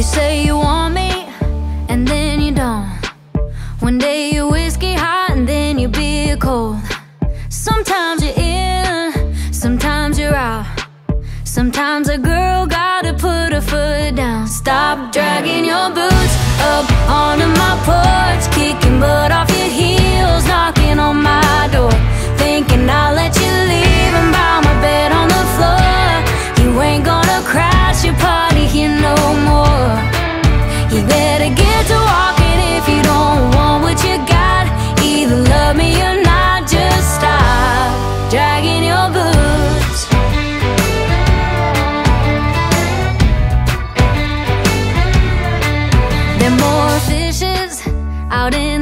You say you want me, and then you don't. One day you're whiskey hot, and then you beer cold. Sometimes you're in, sometimes you're out. Sometimes a girl gotta put her foot down. Stop dragging your boots up.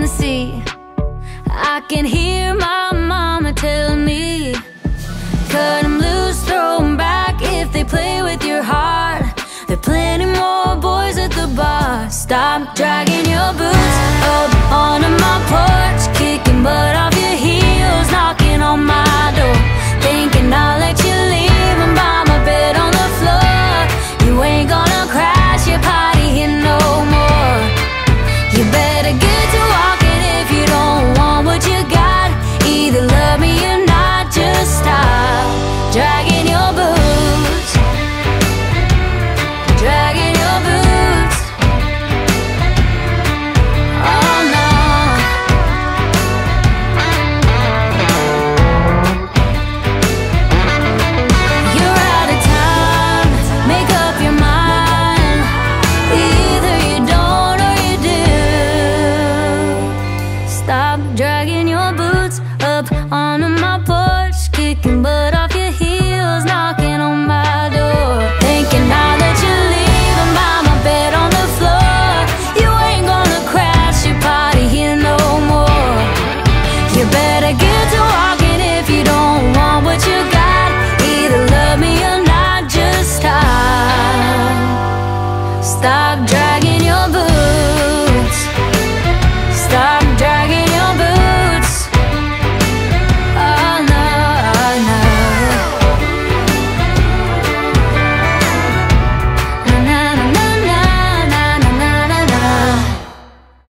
Sea. I can hear my mama tell me, cut 'em loose, throw 'em back if they play with your heart. There are plenty more boys at the bar. Stop dragging your stop driving.